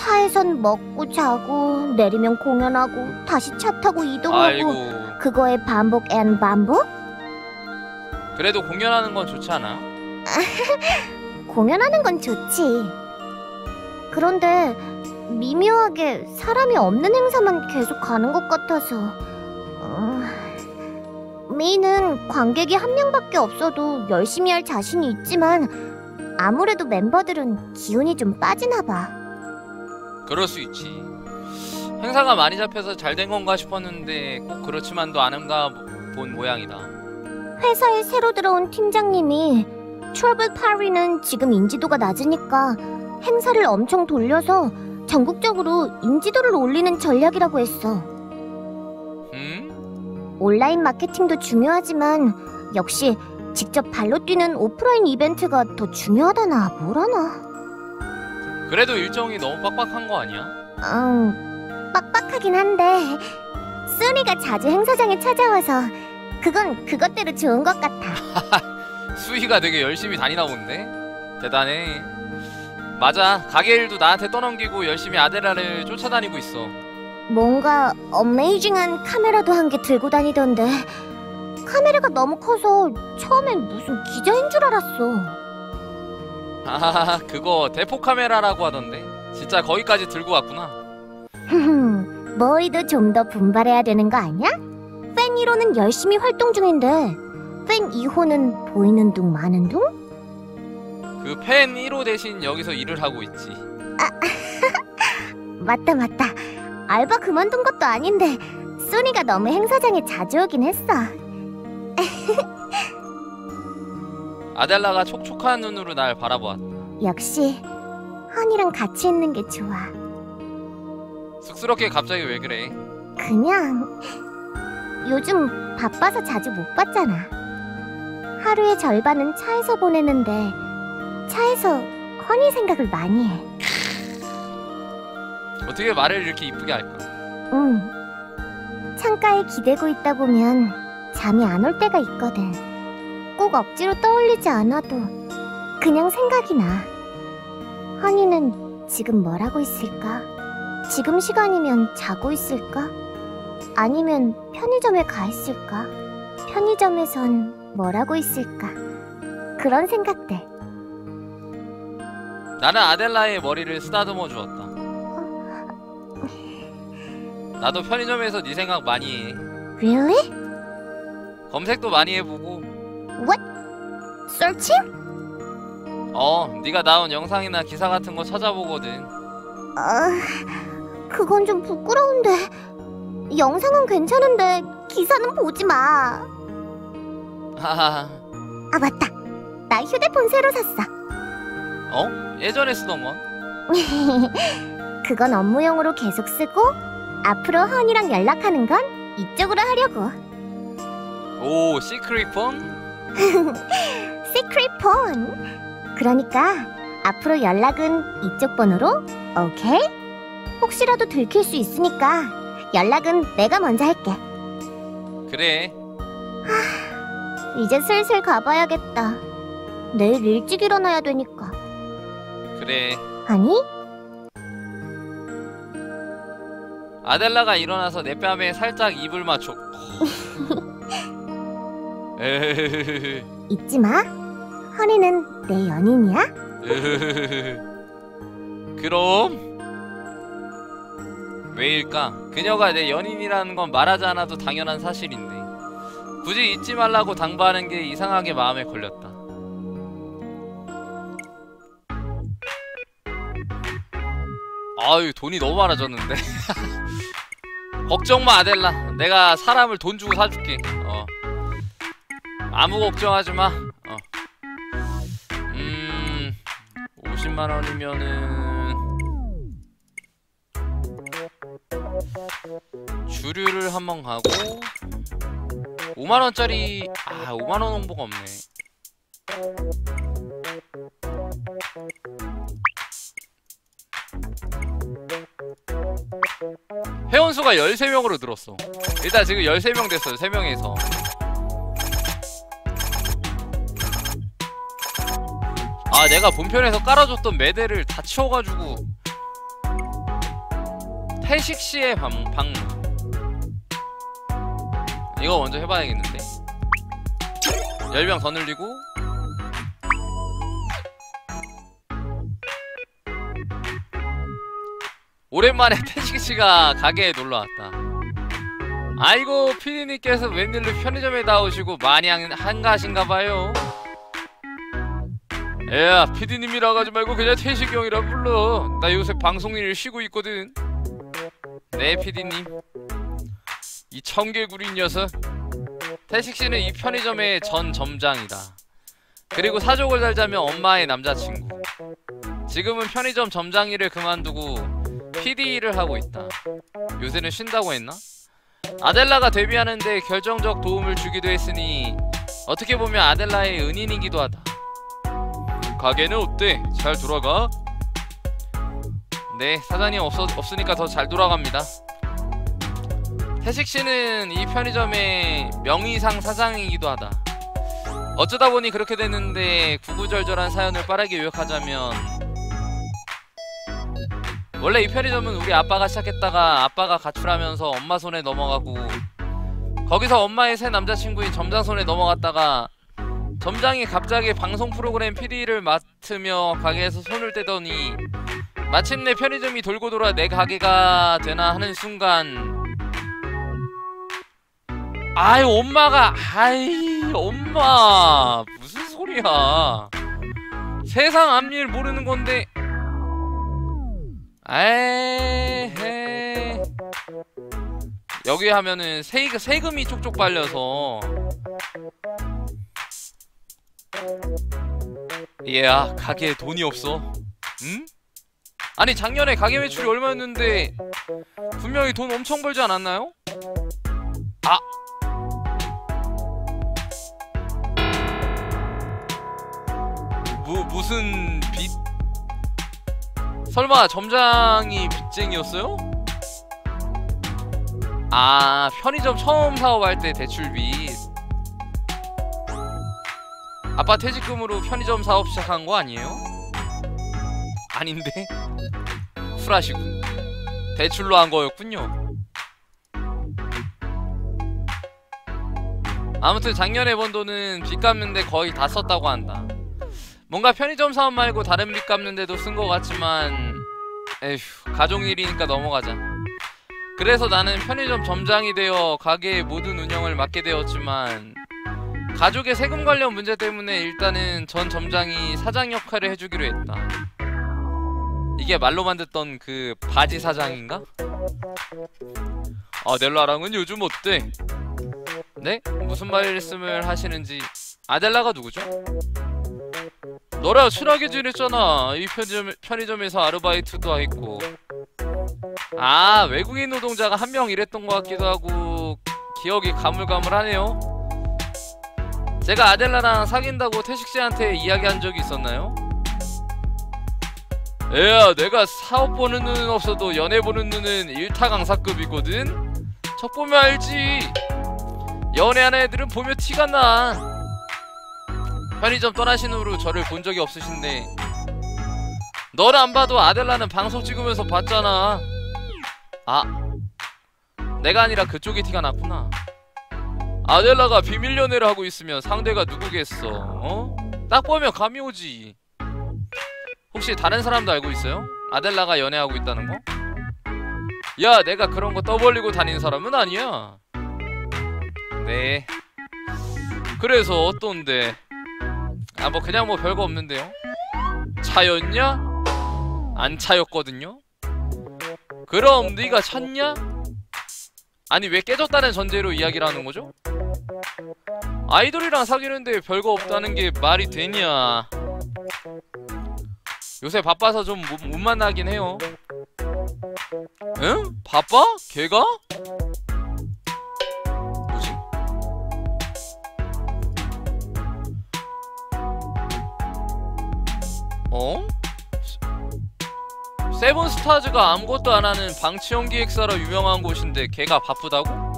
차에선 먹고 자고 내리면 공연하고 다시 차 타고 이동하고 아이고 그거의 반복 and 반복? 그래도 공연하는 건 좋지 않아? 공연하는 건 좋지. 그런데 미묘하게 사람이 없는 행사만 계속 가는 것 같아서 어... me는 관객이 한 명밖에 없어도 열심히 할 자신이 있지만 아무래도 멤버들은 기운이 좀 빠지나 봐. 그럴 수 있지 행사가 많이 잡혀서 잘 된 건가 싶었는데 꼭 그렇지만도 않은가 본 모양이다 회사에 새로 들어온 팀장님이 트러블 파리는 지금 인지도가 낮으니까 행사를 엄청 돌려서 전국적으로 인지도를 올리는 전략이라고 했어. 음? 온라인 마케팅도 중요하지만 역시 직접 발로 뛰는 오프라인 이벤트가 더 중요하다나 뭐라나. 그래도 일정이 너무 빡빡한 거 아니야? 음, 빡빡하긴 한데 쓰니가 자주 행사장에 찾아와서 그건 그것대로 좋은 것 같아. 수희가 되게 열심히 다니나 본데? 대단해 맞아 가게 일도 나한테 떠넘기고 열심히 아데라를 쫓아다니고 있어 뭔가 어메이징한 카메라도 한 개 들고 다니던데 카메라가 너무 커서 처음엔 무슨 기자인 줄 알았어. 아 그거 대포 카메라라고 하던데. 진짜 거기까지 들고 왔구나. 흠, 머리도 좀 더 분발해야 되는 거 아니야? 팬 1호는 열심히 활동 중인데 팬 2호는 보이는 둥 마는 둥? 그 팬 1호 대신 여기서 일을 하고 있지. 맞다 맞다. 알바 그만둔 것도 아닌데 소니가 너무 행사장에 자주 오긴 했어 아델라가 촉촉한 눈으로 날 바라보았다. 역시 헌이랑 같이 있는 게 좋아. 쑥스럽게 갑자기 왜 그래? 그냥 요즘 바빠서 자주 못 봤잖아. 하루의 절반은 차에서 보내는데 차에서 헌이 생각을 많이 해. 어떻게 말을 이렇게 이쁘게 할까? 응. 창가에 기대고 있다 보면 잠이 안 올 때가 있거든. 꼭 억지로 떠올리지 않아도 그냥 생각이 나. 허니는 지금 뭘 하고 있을까? 지금 시간이면 자고 있을까? 아니면 편의점에 가 있을까? 편의점에선 뭘 하고 있을까? 그런 생각들. 나는 아델라의 머리를 쓰다듬어 주었다 나도 편의점에서 네 생각 많이 해 Really? 검색도 많이 해보고 What? Searching? 어 네가 나온 영상이나 기사 같은 거 찾아보거든 어, 그건 좀 부끄러운데. 영상은 괜찮은데 기사는 보지 마. 하하하 아 맞다. 나 휴대폰 새로 샀어. 어? 예전에 쓰던 건? 그건 업무용으로 계속 쓰고 앞으로 헌이랑 연락하는 건 이쪽으로 하려고. 오 secret phone? secret phone. 그러니까 앞으로 연락은 이쪽 번호로 오케이? 혹시라도 들킬 수 있으니까 연락은 내가 먼저 할게. 그래 이제 슬슬 가봐야겠다. 내일 일찍 일어나야 되니까. 그래 아니? 아델라가 일어나서 내 뺨에 살짝 입을 맞춰 에헤헤헤 잊지 마. 허니는 내 연인이야? 그럼 왜일까? 그녀가 내 연인이라는 건 말하지 않아도 당연한 사실인데 굳이 잊지 말라고 당부하는 게 이상하게 마음에 걸렸다. 아유 돈이 너무 많아졌는데 걱정 마 아델라 내가 사람을 돈 주고 사줄게 어 아무 걱정하지 마 어. 음 50만 원이면은 주류를 한 번 가고 5만 원짜리 아 5만 원 홍보가 없네. 회원수가 13명으로 늘었어. 일단 지금 13명 됐어요. 3명에서. 아 내가 본편에서 깔아줬던 매대를 다 치워가지고 태식 씨의 방, 방문. 이거 먼저 해봐야겠는데. 열병 더 늘리고. 오랜만에 태식 씨가 가게에 놀러 왔다. 아이고 피디님께서 웬일로 편의점에 나오시고 많이 한- 한가하신가봐요. 야 피디님이라 하지 말고 그냥 태식이 형이라 불러. 나 요새 방송일 쉬고 있거든. 네 피디님. 이 청개구리 녀석. 태식 씨는 이 편의점의 전 점장이다. 그리고 사족을 달자면 엄마의 남자친구. 지금은 편의점 점장 일을 그만두고 PD 일을 하고 있다. 요새는 쉰다고 했나? 아델라가 데뷔하는데 결정적 도움을 주기도 했으니 어떻게 보면 아델라의 은인이기도 하다. 가게는 어때? 잘 돌아가? 네, 사장님 없어, 없으니까 더 잘 돌아갑니다. 태식 씨는 이 편의점의 명의상 사장이기도 하다. 어쩌다 보니 그렇게 됐는데 구구절절한 사연을 빠르게 요약하자면 원래 이 편의점은 우리 아빠가 시작했다가 아빠가 가출하면서 엄마 손에 넘어가고 거기서 엄마의 새 남자친구인 점장 손에 넘어갔다가 점장이 갑자기 방송 프로그램 PD를 맡으며 가게에서 손을 떼더니 마침내 편의점이 돌고 돌아 내 가게가 되나 하는 순간 아이 엄마가 아이 엄마 무슨 소리야? 세상 앞일 모르는 건데. 에헤. 여기 하면은 세금, 세금이 쪽쪽 빨려서 얘야 가게에 돈이 없어 응? 아니 작년에 가게 매출이 얼마였는데 분명히 돈 엄청 벌지 않았나요? 아 무, 무슨 빚 설마 점장이 빚쟁이였어요? 아 편의점 처음 사업할 때 대출 빚 아빠 퇴직금으로 편의점 사업 시작한 거 아니에요? 아닌데? 쿨하시군 대출로 한 거였군요. 아무튼 작년에 번 돈은 빚 갚는데 거의 다 썼다고 한다. 뭔가 편의점 사업 말고 다른 빚 갚는데도 쓴것 같지만 에휴 가족 일이니까 넘어가자. 그래서 나는 편의점 점장이 되어 가게의 모든 운영을 맡게 되었지만 가족의 세금 관련 문제 때문에 일단은 전 점장이 사장 역할을 해주기로 했다 이게 말로만 듣던 그 바지 사장인가? 아델라랑은 요즘 어때? 네? 무슨 말씀을 하시는지 아델라가 누구죠? 너랑 친하게 지냈잖아. 이 편의점, 편의점에서 아르바이트도 했고. 아, 외국인 노동자가 한 명 일했던 것 같기도 하고 기억이 가물가물하네요. 제가 아델라랑 사귄다고 태식 씨한테 이야기한 적이 있었나요? 애야, 내가 사업 보는 눈은 없어도 연애 보는 눈은 일타강사급이거든. 척 보면 알지. 연애하는 애들은 보면 티가 나. 편의점 떠나신 후로 저를 본 적이 없으신데 너를 안 봐도 아델라는 방송 찍으면서 봤잖아 아 내가 아니라 그쪽이 티가 났구나 아델라가 비밀 연애를 하고 있으면 상대가 누구겠어 어? 딱 보면 감이 오지 혹시 다른 사람도 알고 있어요? 아델라가 연애하고 있다는 거? 야 내가 그런 거 떠벌리고 다니는 사람은 아니야 네 그래서 어떤데 아 뭐 그냥 뭐 별거 없는데요 차였냐? 안 차였거든요 그럼 네가 찼냐? 아니 왜 깨졌다는 전제로 이야기를 하는 거죠? 아이돌이랑 사귀는데 별거 없다는 게 말이 되냐 요새 바빠서 좀 못 만나긴 해요 응? 바빠? 걔가? 뭐지? 어? 세븐스타즈가 아무것도 안 하는 방치형 기획사로 유명한 곳인데 걔가 바쁘다고?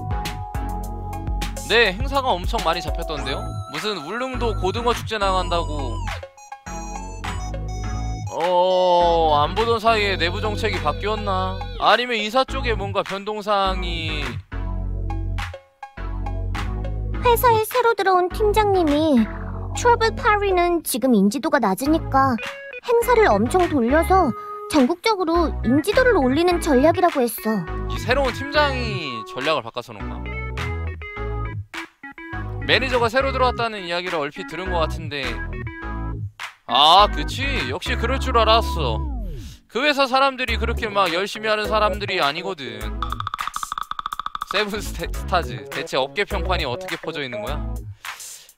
네, 행사가 엄청 많이 잡혔던데요? 무슨 울릉도 고등어 축제 나간다고 어, 안 보던 사이에 내부 정책이 바뀌었나? 아니면 이사 쪽에 뭔가 변동사항이 회사에 새로 들어온 팀장님이 트러블 파리는 지금 인지도가 낮으니까 행사를 엄청 돌려서 전국적으로 인지도를 올리는 전략이라고 했어. 이 새로운 팀장이 전략을 바꿔서 놓은가? 매니저가 새로 들어왔다는 이야기를 얼핏 들은 것 같은데 아 그치 역시 그럴 줄 알았어 그 회사 사람들이 그렇게 막 열심히 하는 사람들이 아니거든 세븐 스타- 스타즈 대체 업계 평판이 어떻게 퍼져 있는 거야?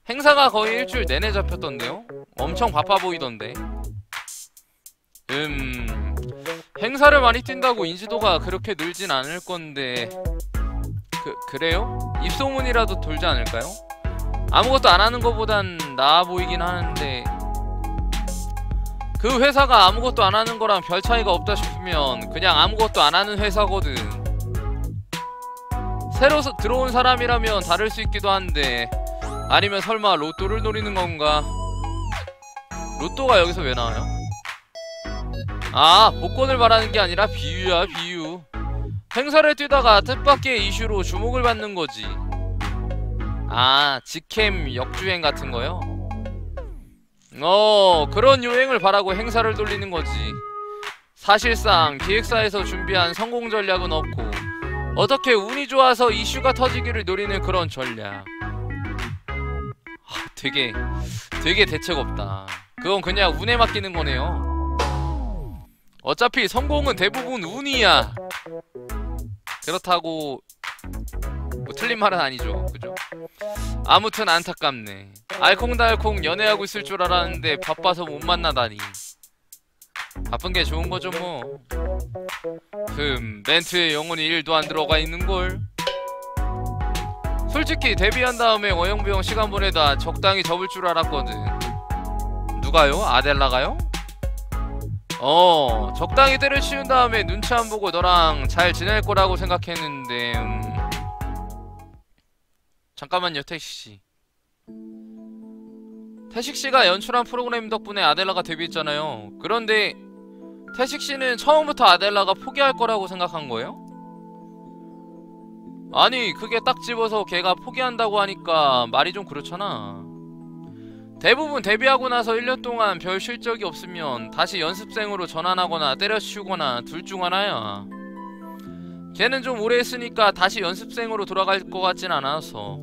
행사가 거의 일주일 내내 잡혔던데요? 엄청 바빠 보이던데 음... 행사를 많이 뛴다고 인지도가 그렇게 늘진 않을 건데 그, 그래요? 입소문이라도 돌지 않을까요? 아무것도 안 하는 것보단 나아 보이긴 하는데 그 회사가 아무것도 안 하는 거랑 별 차이가 없다 싶으면 그냥 아무것도 안 하는 회사거든 새로 서- 들어온 사람이라면 다를 수 있기도 한데 아니면 설마 로또를 노리는 건가? 로또가 여기서 왜 나와요? 아 복권을 말하는 게 아니라 비유야 비유 행사를 뛰다가 뜻밖의 이슈로 주목을 받는 거지 아 직캠 역주행 같은 거요? 어 그런 유행을 바라고 행사를 돌리는 거지 사실상 기획사에서 준비한 성공 전략은 없고 어떻게 운이 좋아서 이슈가 터지기를 노리는 그런 전략 아, 되게 되게 대책 없다 그건 그냥 운에 맡기는 거네요 어차피 성공은 대부분 운이야. 그렇다고 뭐 틀린 말은 아니죠. 그죠? 아무튼 안타깝네. 알콩달콩 연애하고 있을 줄 알았는데 바빠서 못 만나다니. 바쁜 게 좋은 거죠 뭐. 흠, 멘트에 영혼이 1도 안 들어가 있는 걸. 솔직히 데뷔한 다음에 어영부영 시간 보내다 적당히 접을 줄 알았거든. 누가요? 아델라가요? 어 적당히 때를 치운 다음에 눈치 안 보고 너랑 잘 지낼 거라고 생각했는데 음. 잠깐만요 태식씨 태식씨가 연출한 프로그램 덕분에 아델라가 데뷔했잖아요 그런데 태식씨는 처음부터 아델라가 포기할 거라고 생각한 거예요? 아니 그게 딱 집어서 걔가 포기한다고 하니까 말이 좀 그렇잖아 대부분 데뷔하고 나서 1년 동안 별 실적이 없으면 다시 연습생으로 전환하거나 때려치우거나 둘 중 하나야. 걔는 좀 오래 했으니까 다시 연습생으로 돌아갈 것 같진 않아서.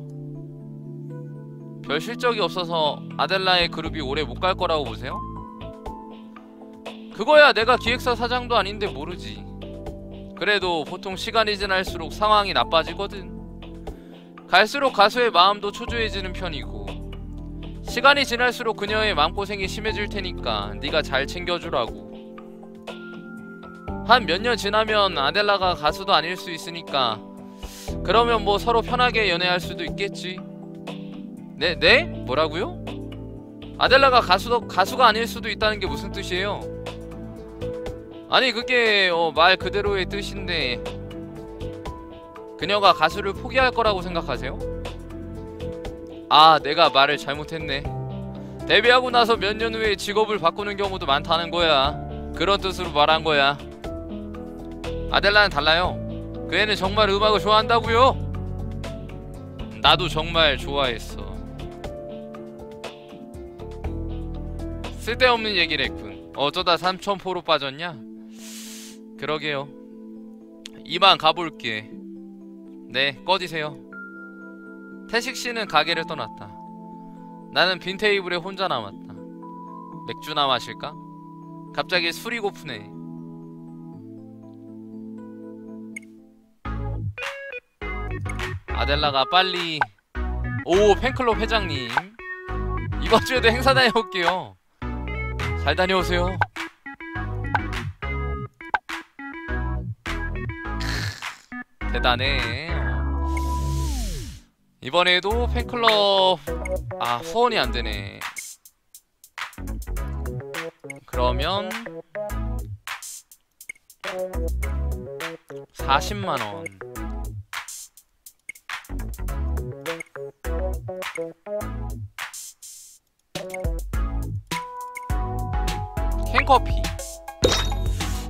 별 실적이 없어서 아델라의 그룹이 오래 못 갈 거라고 보세요? 그거야 내가 기획사 사장도 아닌데 모르지. 그래도 보통 시간이 지날수록 상황이 나빠지거든. 갈수록 가수의 마음도 초조해지는 편이고 시간이 지날수록 그녀의 마음고생이 심해질 테니까 네가 잘 챙겨주라고 한 몇 년 지나면 아델라가 가수도 아닐 수 있으니까 그러면 뭐 서로 편하게 연애할 수도 있겠지 네? 네? 뭐라고요? 아델라가 가수도, 가수가 아닐 수도 있다는 게 무슨 뜻이에요? 아니 그게 어, 말 그대로의 뜻인데 그녀가 가수를 포기할 거라고 생각하세요? 아 내가 말을 잘못했네 데뷔하고 나서 몇 년 후에 직업을 바꾸는 경우도 많다는 거야 그런 뜻으로 말한 거야 아델라는 달라요 그 애는 정말 음악을 좋아한다고요 나도 정말 좋아했어 쓸데없는 얘기를 했군 어쩌다 삼천포로 빠졌냐 그러게요 이만 가볼게 네 꺼지세요 태식 씨는 가게를 떠났다. 나는 빈 테이블에 혼자 남았다. 맥주나 마실까? 갑자기 술이 고프네. 아델라가 빨리 오 팬클럽 회장님 이번 주에도 행사 다녀올게요. 잘 다녀오세요. 크, 대단해. 이번에도 팬클럽 아 후원이 안되네 그러면 40만원 커피.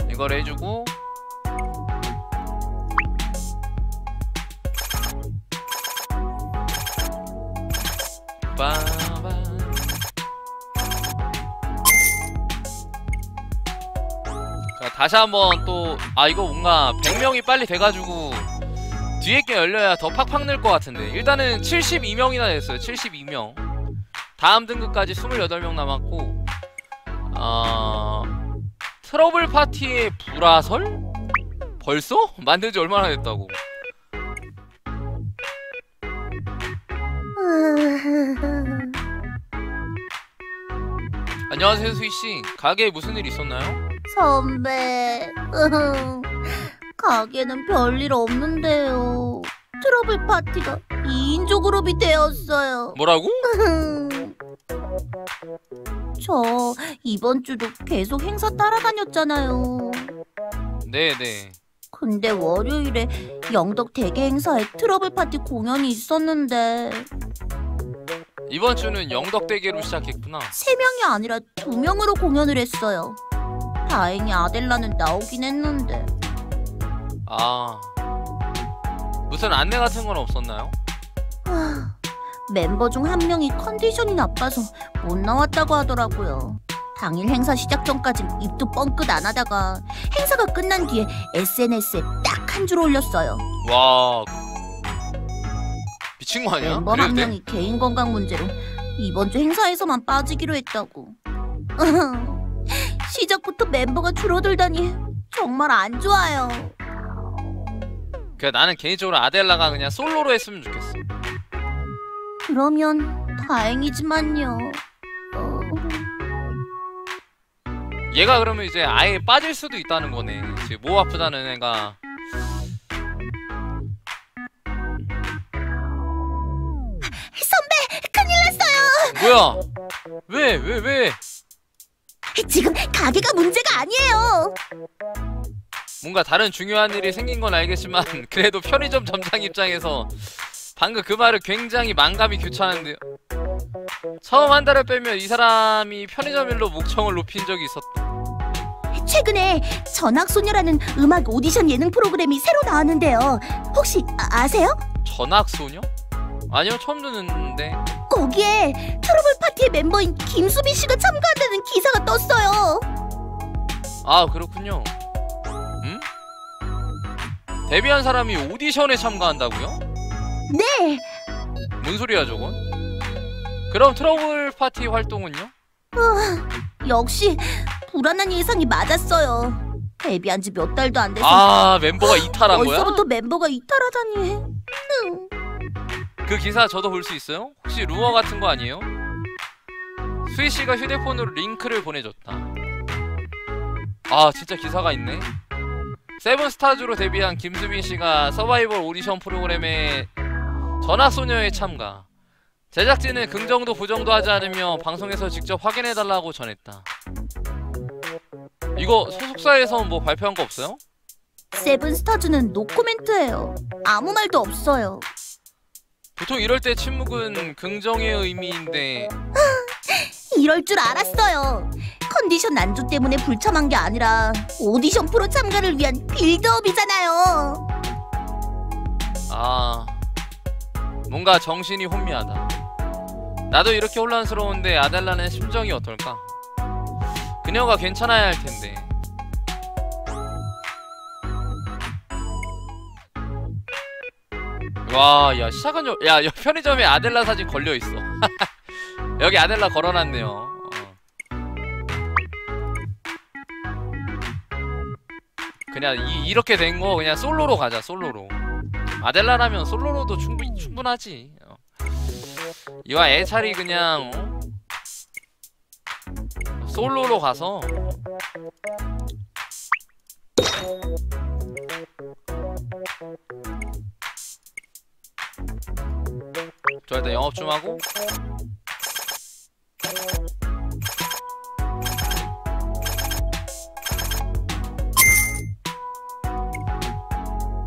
이걸 해주고. 빠밤 자, 다시 한번 또 아 이거 뭔가 100명이 빨리 돼가지고 뒤에 게 열려야 더 팍팍 늘 것 같은데. 일단은 72명이나 됐어요. 72명. 다음 등급까지 28명 남았고. 아 트러블 파티의 불화설? 벌써? 만든 지 얼마나 됐다고 안녕하세요 수희씨 가게에 무슨 일 있었나요? 선배, 가게는 별일 없는데요. 트러블 파티가 2인조 그룹이 되었어요. 뭐라고? 저 이번 주도 계속 행사 따라다녔잖아요. 네네 근데 월요일에 영덕 대게 행사에 트러블 파티 공연이 있었는데 이번 주는 영덕 대게로 시작했구나 세 명이 아니라 두 명으로 공연을 했어요. 다행히 아델라는 나오긴 했는데 아 무슨 안내 같은 건 없었나요? 하, 멤버 중 한 명이 컨디션이 나빠서 못 나왔다고 하더라고요. 당일 행사 시작 전까진 입도 뻥끗 안 하다가 행사가 끝난 뒤에 SNS에 딱 한 줄 올렸어요. 와 미친 거 아니야? 멤버 한 그래도 돼? 명이 개인 건강 문제로 이번 주 행사에서만 빠지기로 했다고. 시작부터 멤버가 줄어들다니 정말 안 좋아요. 그 나는 개인적으로 아델라가 그냥 솔로로 했으면 좋겠어 그러면 다행이지만요. 어, 얘가 그러면 이제 아예 빠질 수도 있다는 거네 지금 목 아프다는 애가 선배 큰일 났어요. 뭐야 왜 왜 왜, 지금 가게가 문제가 아니에요. 뭔가 다른 중요한 일이 생긴 건 알겠지만 그래도 편의점 점장 입장에서 방금 그 말을 굉장히 만감이 교차하는데요 처음 한 달을 빼면 이 사람이 편의점 일로 목청을 높인 적이 있었다 최근에 전학소녀라는 음악 오디션 예능 프로그램이 새로 나왔는데요. 혹시 아, 아세요? 전학소녀? 아니요 처음 듣는데 거기에 트러블 파티의 멤버인 김수빈 씨가 참가한다는 기사가 떴어요. 아 그렇군요. 음? 데뷔한 사람이 오디션에 참가한다고요? 네, 뭔 소리야 저건? 그럼 트러블 파티 활동은요? 역시 불안한 예상이 맞았어요. 데뷔한 지 몇 달도 안 돼서 아 멤버가 이탈한 거야? 벌써부터 멤버가 이탈하다니. 음. 그 기사 저도 볼 수 있어요? 혹시 루어 같은 거 아니에요? 수희 씨가 휴대폰으로 링크를 보내줬다. 아 진짜 기사가 있네. 세븐스타즈로 데뷔한 김수빈 씨가 서바이벌 오디션 프로그램에 전학소녀에 참가. 제작진은 긍정도 부정도 하지 않으며 방송에서 직접 확인해달라고 전했다. 이거 소속사에서 뭐 발표한 거 없어요? 세븐스타즈는 노코멘트예요. 아무 말도 없어요. 보통 이럴 때 침묵은 긍정의 의미인데 이럴 줄 알았어요. 컨디션 난조 때문에 불참한 게 아니라 오디션 프로 참가를 위한 빌드업이잖아요. 아 뭔가 정신이 혼미하다. 나도 이렇게 혼란스러운데 아델라는 심정이 어떨까? 그녀가 괜찮아야 할 텐데. 와야 시작은 좀- 야, 야 편의점에 아델라 사진 걸려있어. 여기 아델라 걸어놨네요. 어. 그냥 이, 이렇게 된 거 그냥 솔로로 가자 솔로로 아델라라면 솔로로도 충분 충분하지. 어. 이와 애찰이 그냥 어? 솔로로 가서 저 일단 영업 좀 하고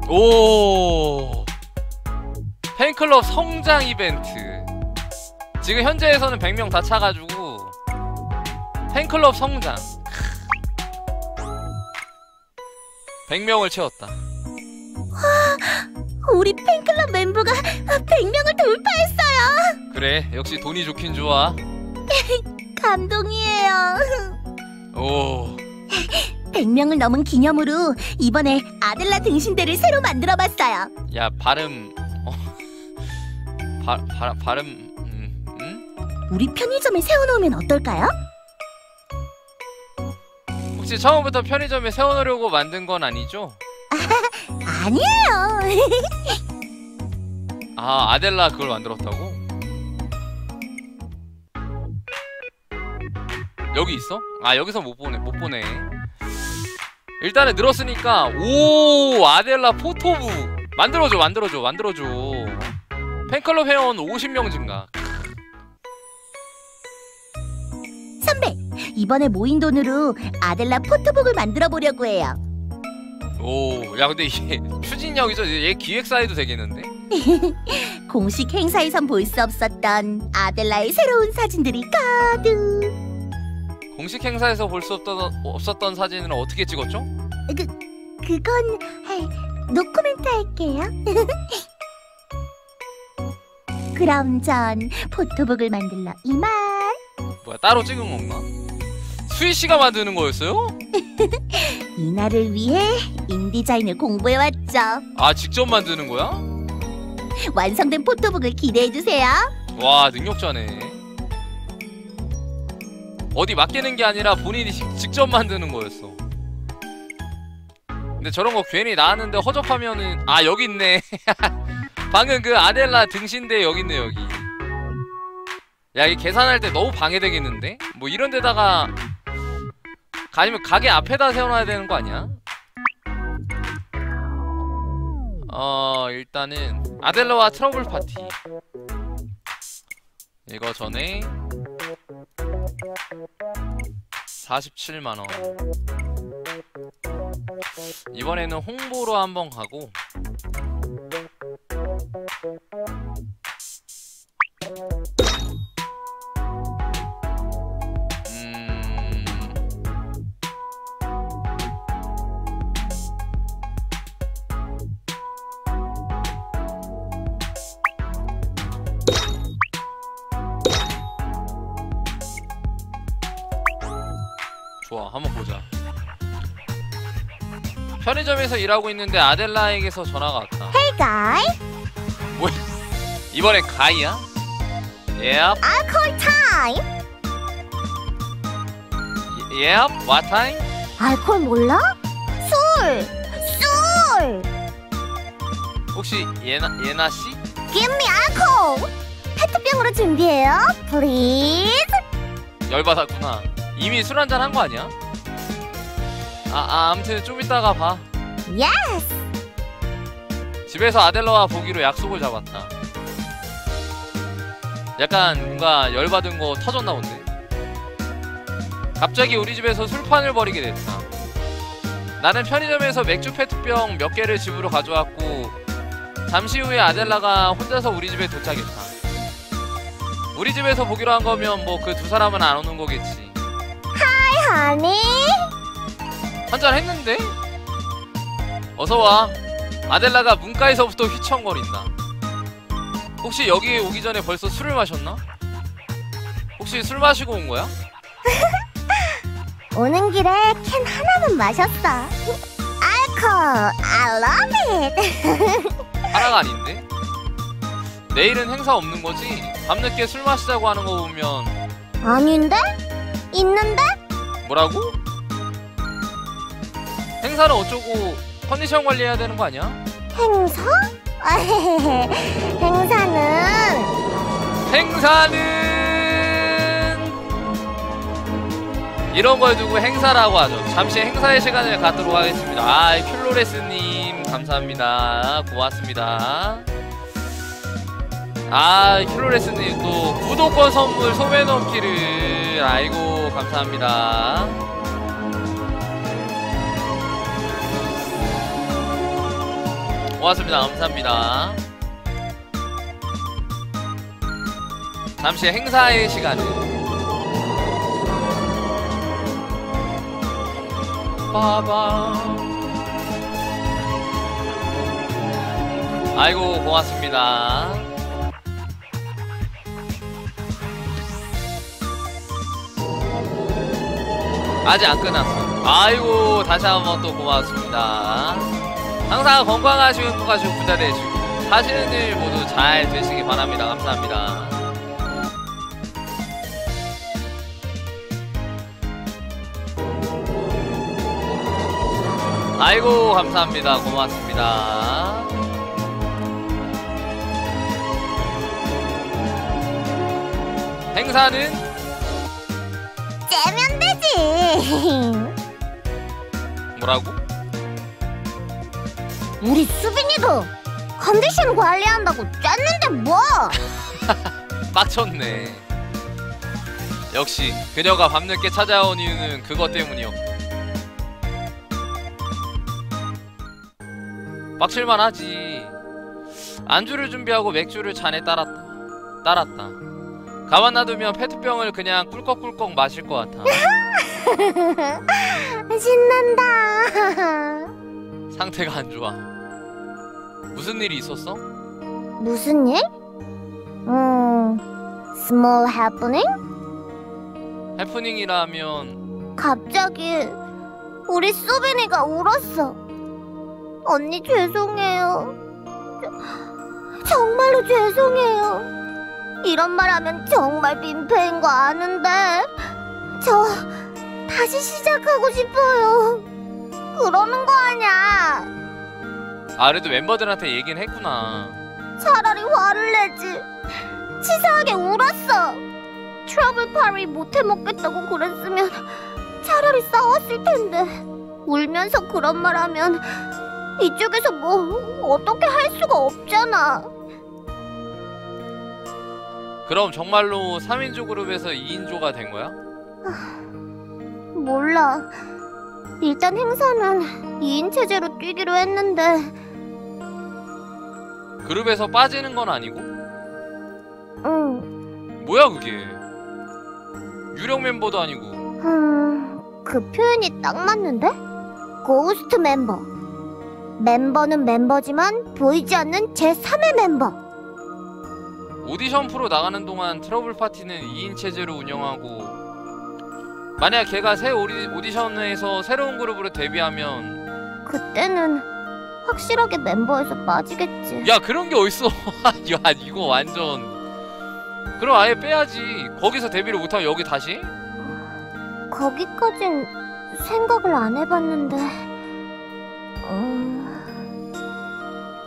오. 팬클럽 성장 이벤트. 지금 현재에서는 100명 다 차가지고 팬클럽 성장. 100명을 채웠다. 와 우리 팬클럽 멤버가 100명을 돌파했어요. 그래 역시 돈이 좋긴 좋아. 감동이에요. 오. 100명을 넘은 기념으로 이번에 아델라 등신대를 새로 만들어봤어요. 야 발음, 어, 바, 바, 발음, 음, 음? 우리 편의점에 세워놓으면 어떨까요? 혹시 처음부터 편의점에 세워놓으려고 만든 건 아니죠? 아니에요. 아, 아델라 그걸 만들었다고? 여기 있어? 아, 여기서 못 보네, 못 보네. 일단은 늘었으니까, 오, 아델라 포토북. 만들어줘, 만들어줘, 만들어줘. 팬클럽 회원 50명 증가. 선배, 이번에 모인 돈으로 아델라 포토북을 만들어 보려고 해요. 오, 야, 근데 이게 추진력이죠? 얘 기획사 해도 되겠는데? 공식 행사에선 볼 수 없었던 아델라의 새로운 사진들이 가득. 공식 행사에서 볼 수 없던, 없었던 사진은 어떻게 찍었죠? 그 그건 할 노코멘트 할게요. 그럼 전 포토북을 만들러 이만. 뭐야, 따로 찍은 건가? 수희 씨가 만드는 거였어요? 이날을 위해 인디자인을 공부해 왔죠. 아, 직접 만드는 거야? 완성된 포토북을 기대해 주세요. 와 능력자네 어디 맡기는 게 아니라 본인이 직- 직접 만드는 거였어 근데 저런 거 괜히 나왔는데 허접하면은 아 여기 있네 방금 그 아델라 등신대 여기 있네 여기 야 이 계산할 때 너무 방해되겠는데? 뭐 이런 데다가 아니면 가게 앞에다 세워놔야 되는 거 아니야? 어 일단은 아델라와 트러블 파티 이거 전에 47만원. 이번에는 홍보로 한번 가고 한번 보자 편의점에서 일하고 있는데 아델라에게서 전화가 왔다 Hey guys, 이번엔 가이야? Yep, alcohol time. yep, what time? 알코올 몰라? 술, 술. 혹시 예나, 예나 씨? Give me alcohol. 페트병으로 준비해요, please. 열받았구나 이미 술 한잔 한 거 아니야? 아, 아 아무튼 좀 이따가 봐. Yes. 집에서 아델라와 보기로 약속을 잡았다. 약간 뭔가 열받은 거 터졌나 본데? 갑자기 우리 집에서 술판을 벌이게 됐다. 나는 편의점에서 맥주 페트병 몇 개를 집으로 가져왔고 잠시 후에 아델라가 혼자서 우리 집에 도착했다. 우리 집에서 보기로 한 거면 뭐 그 두 사람은 안 오는 거겠지. Honey. 한잔 했는데? 어서와 아델라가 문가에서부터 휘청거린다 혹시 여기 오기 전에 벌써 술을 마셨나? 혹시 술 마시고 온 거야? 오는 길에 캔 하나만 마셨어. 알코올, I love it. 하나가 아닌데? 내일은 행사 없는 거지? 밤늦게 술 마시자고 하는 거 보면 아닌데? 있는데? 뭐라고? 행사는 어쩌고 컨디션 관리해야 되는 거 아니야? 행사? 행사는 행사는 이런 걸 두고 행사라고 하죠. 잠시 행사의 시간을 갖도록 하겠습니다. 아, 큐로레스님 감사합니다. 고맙습니다. 아, 큐로레스님 또 구독권 선물 소매 넣기를 아이고 감사합니다. 고맙습니다. 감사합니다. 잠시 행사의 시간에 빠밤. 아이고 고맙습니다. 아직 안 끝났어. 아이고 다시 한번 또 고맙습니다. 항상 건강하시고 행복하시고 부자 되시고 하시는 일 모두 잘 되시기 바랍니다. 감사합니다. 아이고 감사합니다. 고맙습니다. 행사는 째면 되지. 뭐라고? 우리 수빈이도 컨디션 관리한다고 짰는데 뭐? 빡쳤네. 역시 그녀가 밤늦게 찾아온 이유는 그것 때문이었고. 빡칠만 하지. 안주를 준비하고 맥주를 잔에 따랐다. 따랐다. 가만 놔두면 페트병을 그냥 꿀꺽꿀꺽 마실 것 같아. 신난다. 상태가 안 좋아. 무슨 일이 있었어? 무슨 일? 음, small happening? 해프닝이라면 갑자기 우리 수빈이가 울었어. 언니 죄송해요. 저- 정말로 죄송해요. 이런 말 하면 정말 민폐인 거 아는데 저 다시 시작하고 싶어요. 그러는 거 아니야. 아 그래도 멤버들한테 얘기는 했구나. 차라리 화를 내지. 치사하게 울었어. 트러블 파리 못해 먹겠다고 그랬으면 차라리 싸웠을 텐데. 울면서 그런 말 하면 이쪽에서 뭐 어떻게 할 수가 없잖아. 그럼 정말로 3인조 그룹에서 2인조가 된 거야? 몰라. 일단 행사는 2인 체제로 뛰기로 했는데 그룹에서 빠지는 건 아니고? 응. 뭐야 그게? 유령 멤버도 아니고 음, 그 표현이 딱 맞는데? ghost 멤버. 멤버는 멤버지만 보이지 않는 제3의 멤버. 오디션 프로 나가는 동안 트러블 파티는 2인 체제로 운영하고 만약 걔가 새 오디, 오디션에서 새로운 그룹으로 데뷔하면 그때는 확실하게 멤버에서 빠지겠지. 야 그런 게 어딨어 야 이거 완전 그럼 아예 빼야지 거기서 데뷔를 못하면 여기 다시? 거기까진 생각을 안 해봤는데. 음,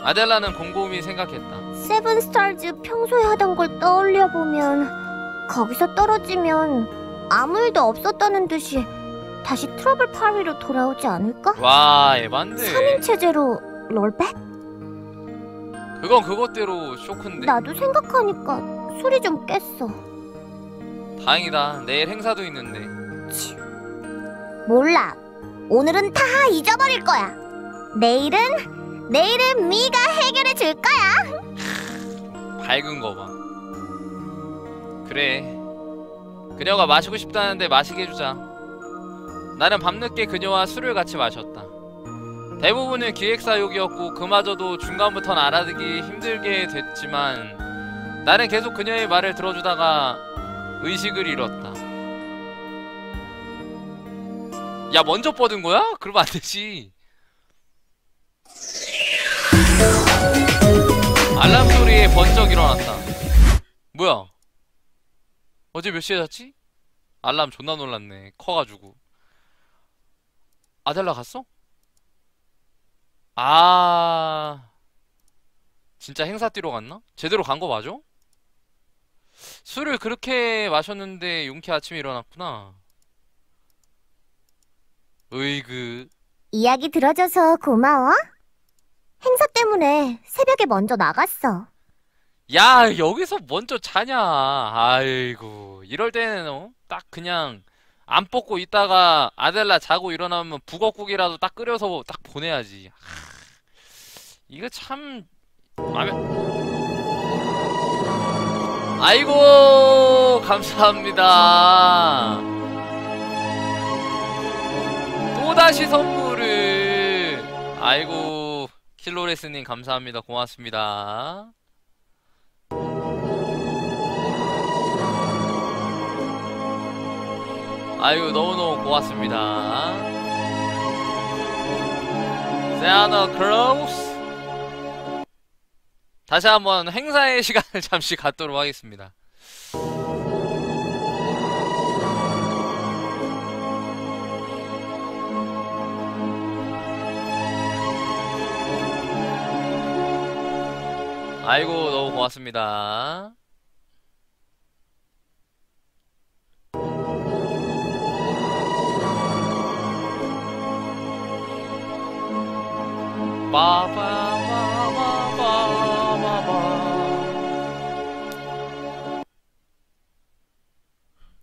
아델라는 곰곰이 생각했다 세븐스타즈 평소에 하던 걸 떠올려 보면 거기서 떨어지면 아무 일도 없었다는 듯이 다시 트러블 파티로 돌아오지 않을까? 와 에반데 3인 체제로 rollback? 그건 그것대로 쇼크인데 나도 생각하니까 술이 좀 깼어. 다행이다 내일 행사도 있는데 치. 몰라. 오늘은 다 잊어버릴 거야. 내일은 내일은 미가 해결해 줄 거야. 밝은 거 봐. 그래. 그녀가 마시고 싶다는데 마시게 해주자. 나는 밤늦게 그녀와 술을 같이 마셨다. 대부분은 기획사 욕이었고 그마저도 중간부턴 알아듣기 힘들게 됐지만 나는 계속 그녀의 말을 들어주다가 의식을 잃었다. 야 먼저 뻗은 거야? 그러면 안 되지. 알람 소리에 번쩍 일어났다. 뭐야? 어제 몇 시에 잤지? 알람 존나 놀랐네. 커가지고. 아델라 갔어? 아. 진짜 행사 뛰러 갔나? 제대로 간 거 맞아? 술을 그렇게 마셨는데 용케 아침에 일어났구나. 으이그. 이야기 들어줘서 고마워. 행사 때문에 새벽에 먼저 나갔어. 야, 여기서 먼저 자냐. 아이고. 이럴 때는, 어? 딱 그냥, 안 뽑고 있다가 아델라 자고 일어나면 북어국이라도 딱 끓여서 딱 보내야지. 하, 이거 참, 마음에, 아이고, 감사합니다. 또다시 선물을, 아이고, 킬로레스님 감사합니다. 고맙습니다. 아이고 너무너무 고맙습니다. 세아나 크로스 다시 한번 행사의 시간을 잠시 갖도록 하겠습니다. 아이고 너무 고맙습니다. 빠바바바바바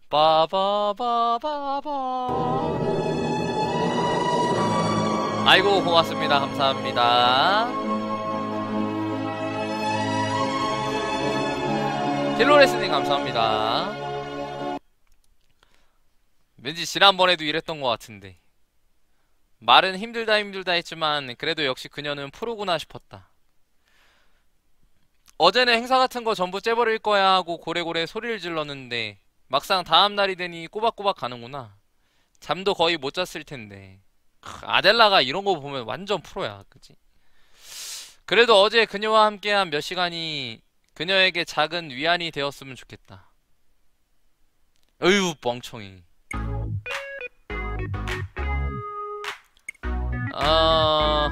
빠바바바바바 아이고 고맙습니다 감사합니다 딜로레스님 감사합니다 왠지 지난번에도 이랬던 것 같은데 말은 힘들다 힘들다 했지만 그래도 역시 그녀는 프로구나 싶었다. 어제는 행사 같은 거 전부 째버릴 거야 하고 고래고래 소리를 질렀는데 막상 다음 날이 되니 꼬박꼬박 가는구나. 잠도 거의 못 잤을 텐데. 크, 아델라가 이런 거 보면 완전 프로야, 그지? 그래도 어제 그녀와 함께한 몇 시간이 그녀에게 작은 위안이 되었으면 좋겠다. 어휴, 뻥청이. 아...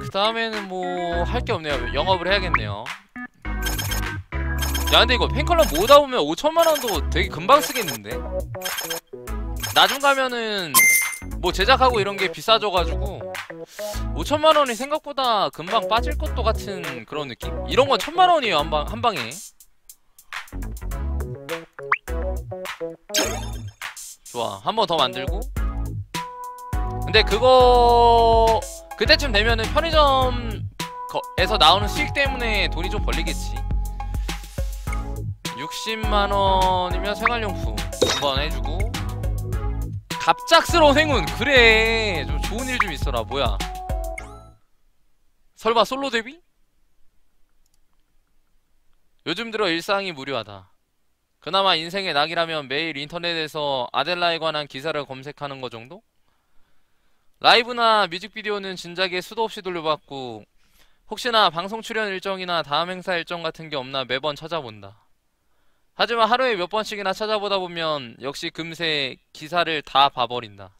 그 다음에는 뭐 할 게 없네요. 영업을 해야겠네요. 야 근데 이거 팬클럽 모으다 보면 5천만원도 되게 금방 쓰겠는데? 나중 가면은 뭐 제작하고 이런 게 비싸져가지고 5천만 원이 생각보다 금방 빠질 것도 같은 그런 느낌? 이런 건 천만 원이에요 한 방, 한 방에 좋아. 한 번 더 만들고. 근데 그거 그때쯤 되면은 편의점에서 나오는 수익 때문에 돈이 좀 벌리겠지. 60만원이면 생활용품 한번 해주고. 갑작스러운 행운! 그래! 좀 좋은 일 좀 있어라. 뭐야? 설마 솔로 데뷔? 요즘 들어 일상이 무료하다 그나마 인생의 낙이라면 매일 인터넷에서 아델라에 관한 기사를 검색하는 거 정도? 라이브나 뮤직비디오는 진작에 수도 없이 돌려봤고 혹시나 방송 출연 일정이나 다음 행사 일정 같은 게 없나 매번 찾아본다. 하지만 하루에 몇 번씩이나 찾아보다 보면 역시 금세 기사를 다 봐버린다.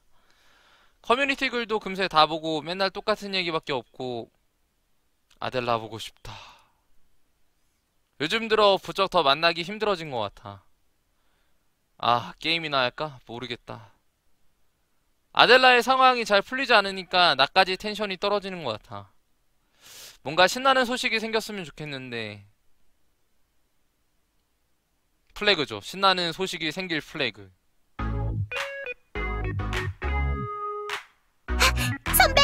커뮤니티 글도 금세 다 보고 맨날 똑같은 얘기밖에 없고 아델라 보고 싶다. 요즘 들어 부쩍 더 만나기 힘들어진 것 같아. 아, 게임이나 할까? 모르겠다. 아델라의 상황이 잘 풀리지 않으니까 나까지 텐션이 떨어지는 것 같아. 뭔가 신나는 소식이 생겼으면 좋겠는데. flag죠. 신나는 소식이 생길 flag. 선배!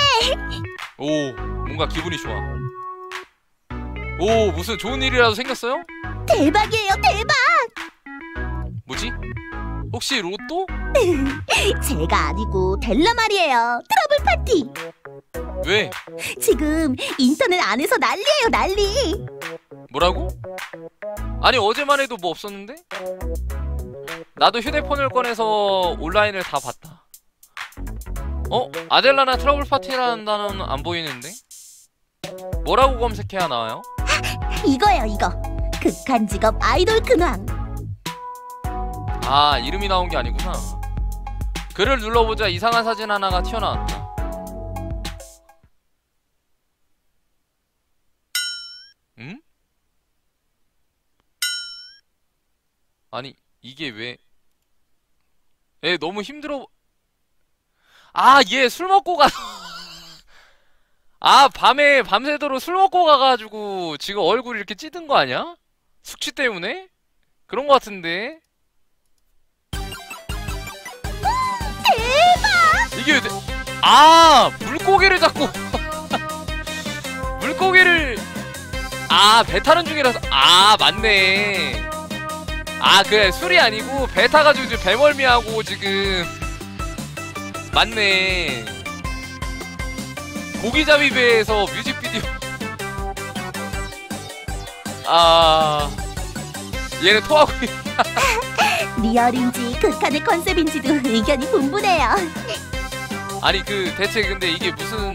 오, 뭔가 기분이 좋아. 오, 무슨 좋은 일이라도 생겼어요? 대박이에요, 대박! 뭐지? 혹시 로또? 제가 아니고 델라 말이에요. 트러블 파티. 왜? 지금 인터넷 안에서 난리예요, 난리. 뭐라고? 아니 어제만 해도 뭐 없었는데? 나도 휴대폰을 꺼내서 온라인을 다 봤다. 어? 아델라나 트러블 파티라는 단어는 안 보이는데? 뭐라고 검색해야 나와요? 이거예요, 이거. 극한 직업 아이돌 근황. 아 이름이 나온 게 아니구나. 글을 눌러보자 이상한 사진 하나가 튀어나왔다. 응? 아니 이게 왜? 애 너무 힘들어. 아, 얘 술 먹고 가. 아, 밤에 밤새도록 술 먹고 가가지고 지금 얼굴 이렇게 찌든 거 아니야? 숙취 때문에? 그런 거 같은데. 대박! 이게? 아, 물고기를 잡고 물고기를 아, 배 타는 중이라서 아, 맞네. 아 그래 술이 아니고 배 타가지고 지금 배멀미하고 지금 맞네 고기잡이 배에서 뮤직비디오 아 얘는 토하고 있... 리얼인지 극한의 컨셉인지도 의견이 분분해요. 아니 그 대체 근데 이게 무슨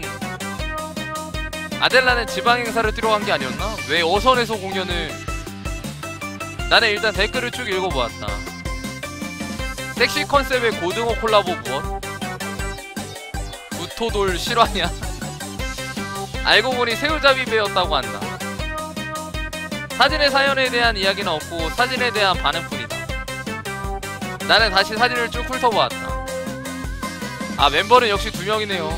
아델라는 지방 행사를 뛰러 간 게 아니었나? 왜 어선에서 공연을 나는 일단 댓글을 쭉 읽어보았다 섹시 컨셉의 고등어 콜라보 무엇? 구토돌 실화냐? 알고 보니 새우잡이 배였다고 한다 사진의 사연에 대한 이야기는 없고 사진에 대한 반응뿐이다 나는 다시 사진을 쭉 훑어보았다 아 멤버는 역시 두 명이네요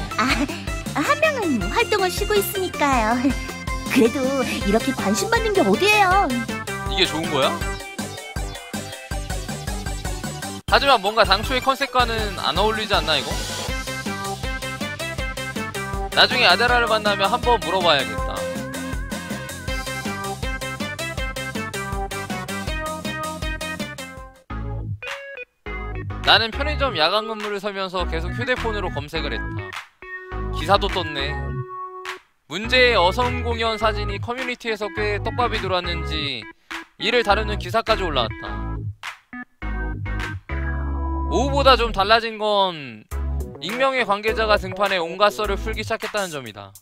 한 명은 활동을 쉬고 있으니까요. 그래도 이렇게 관심 받는 게 어디예요? 이게 좋은 거야? 하지만 뭔가 당초의 컨셉과는 안 어울리지 않나 이거? 나중에 아데라를 만나면 한번 물어봐야겠다. 나는 편의점 야간 근무를 서면서 계속 휴대폰으로 검색을 했다. 기사도 떴네. 문제의 어선 공연 사진이 커뮤니티에서 꽤 떡밥이 돌았는지 이를 다루는 기사까지 올라왔다. 오후보다 좀 달라진 건 익명의 관계자가 등판해 온갖 썰을 풀기 시작했다는 점이다.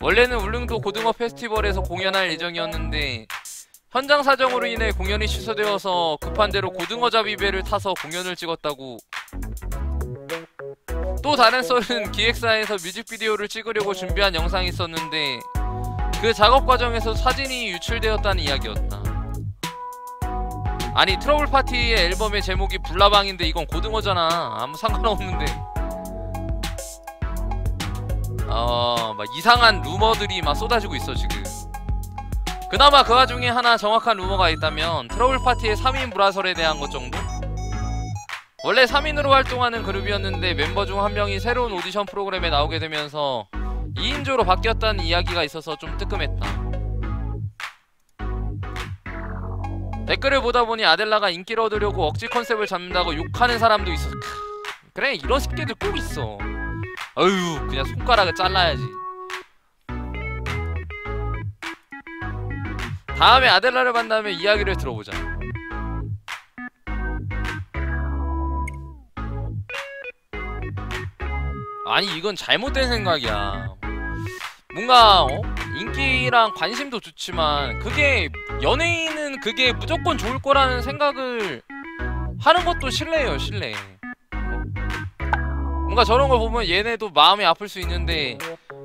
원래는 울릉도 고등어 페스티벌에서 공연할 예정이었는데 현장 사정으로 인해 공연이 취소되어서 급한 대로 고등어 잡이배를 타서 공연을 찍었다고 또 다른 썰은 기획사에서 뮤직비디오를 찍으려고 준비한 영상이 있었는데 그 작업 과정에서 사진이 유출되었다는 이야기였다. 아니 트러블 파티의 앨범의 제목이 불나방인데 이건 고등어잖아. 아무 상관없는데. 막 이상한 루머들이 막 쏟아지고 있어 지금. 그나마 그 와중에 하나 정확한 루머가 있다면 트러블 파티의 3인 불화설에 대한 것 정도? 원래 3인으로 활동하는 그룹이었는데 멤버 중 한 명이 새로운 오디션 프로그램에 나오게 되면서 2인조로 바뀌었다는 이야기가 있어서 좀 뜨끔했다. 댓글을 보다 보니 아델라가 인기를 얻으려고 억지 컨셉을 잡는다고 욕하는 사람도 있어. 크, 그래 이런 새끼들 꼭 있어. 어휴 그냥 손가락을 잘라야지. 다음에 아델라를 만나면 이야기를 들어보자. 아니 이건 잘못된 생각이야. 뭔가 어? 인기랑 관심도 좋지만 그게 연예인은 그게 무조건 좋을 거라는 생각을 하는 것도 실례예요 실례. 뭔가 저런 걸 보면 얘네도 마음이 아플 수 있는데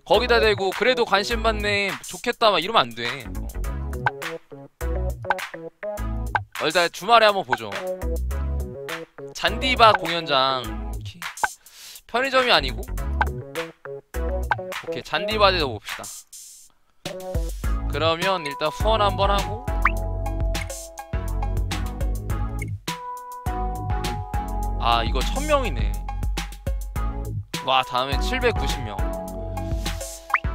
거기다 대고 그래도 관심 받네 좋겠다 막 이러면 안 돼. 어, 일단 주말에 한번 보죠. 잔디바 공연장. 키- 편의점이 아니고? 오케이 잔디바에서 봅시다. 그러면 일단 후원 한번 하고. 아 이거 1000명이네. 와 다음에 790명.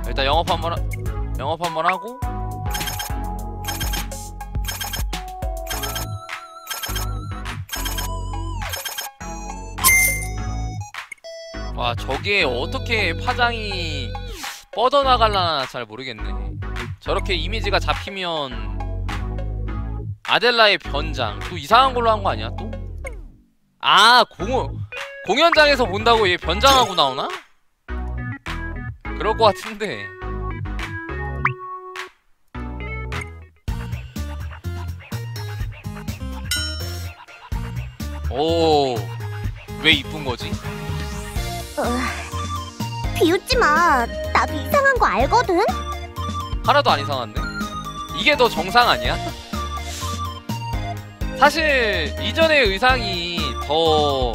일단 영업 한번 하, 영업 한번 하고 와 저게 어떻게 파장이 뻗어나갈라나 잘 모르겠네 저렇게 이미지가 잡히면 아델라의 변장 또 이상한 걸로 한 거 아니야 또? 아공 공연장에서 본다고 얘 변장하고 나오나? 그럴 것 같은데 오 왜 이쁜 거지? 비웃지 마. 나도 이상한 거 알거든. 하나도 안 이상한데? 이게 더 정상 아니야? 사실 이전의 의상이 더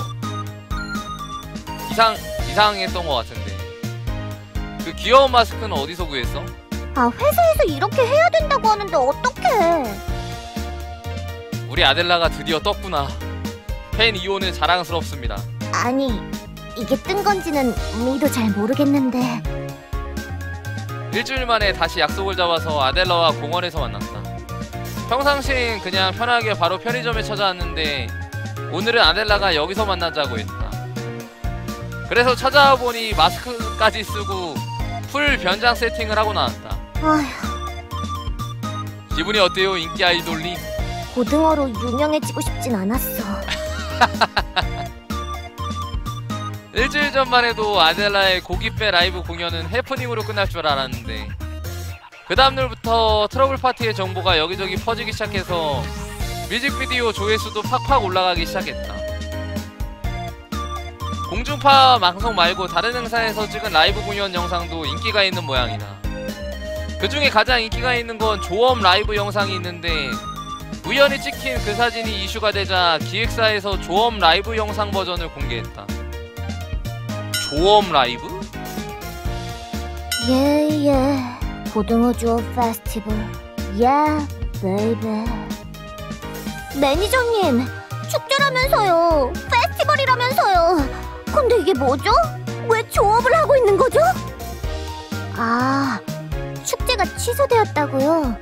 이상 이상했던 것 같은데 그 귀여운 마스크는 어디서 구했어? 아 회사에서 이렇게 해야 된다고 하는데 어떡해? 우리 아델라가 드디어 떴구나 팬 이호는 자랑스럽습니다 아니 이게 뜬 건지는 미도 잘 모르겠는데 일주일 만에 다시 약속을 잡아서 아델라와 공원에서 만났다 평상시엔 그냥 편하게 바로 편의점에 찾아왔는데 오늘은 아델라가 여기서 만나자고 했다. 그래서 찾아와 보니 마스크까지 쓰고 풀 변장 세팅을 하고 나왔다. 아휴, 기분이 어때요, 인기 아이돌님? 고등어로 유명해지고 싶진 않았어. 일주일 전만 해도 아델라의 고깃배 라이브 공연은 해프닝으로 끝날 줄 알았는데 그 다음날부터 트러블 파티의 정보가 여기저기 퍼지기 시작해서 뮤직비디오 조회수도 팍팍 올라가기 시작했다. 공중파 방송 말고 다른 행사에서 찍은 라이브 공연 영상도 인기가 있는 모양이다. 그 중에 가장 인기가 있는 건 조업 라이브 영상이 있는데 우연히 찍힌 그 사진이 이슈가 되자 기획사에서 조업 라이브 영상 버전을 공개했다. 조업 라이브? 예예, 고등어 주어 페스티벌. Yeah, baby. 매니저님, 축제라면서요. 페스티벌이라면서요. 근데 이게 뭐죠? 왜 조업을 하고 있는 거죠? 아, 축제가 취소되었다고요?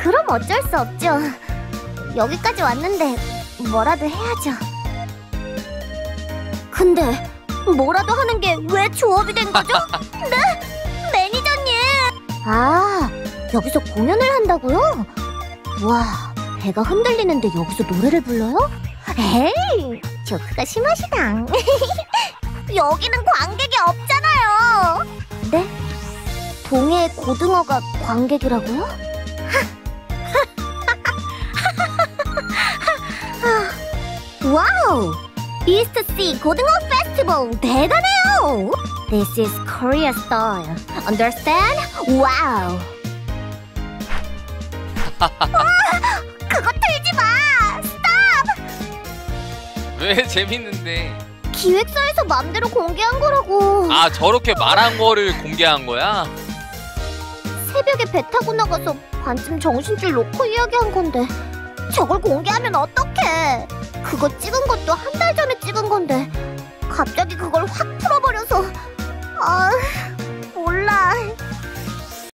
그럼 어쩔 수 없죠. 여기까지 왔는데 뭐라도 해야죠. 근데 뭐라도 하는 게 왜 조업이 된 거죠? 네? 매니저님! 아, 여기서 공연을 한다고요? 와, 배가 흔들리는데 여기서 노래를 불러요? 에이, 조크가 심하시당. 여기는 관객이 없잖아요. 네? 동해 고등어가 관객이라고요? Wow! East Sea 고등어 페스티벌 대단해요! This is Korea style. Understand? Wow! 그거 틀지 마! 왜 재밌는데? 기획사에서 맘대로 공개한 거라고. 아 저렇게 말한 거를 공개한 거야? 새벽에 배 타고 나가서 반쯤 정신줄 놓고 이야기한 건데 저걸 공개하면 어떡해? 그거 찍은 것도 한 달 전에 찍은 건데 갑자기 그걸 확 풀어버려서 아 몰라.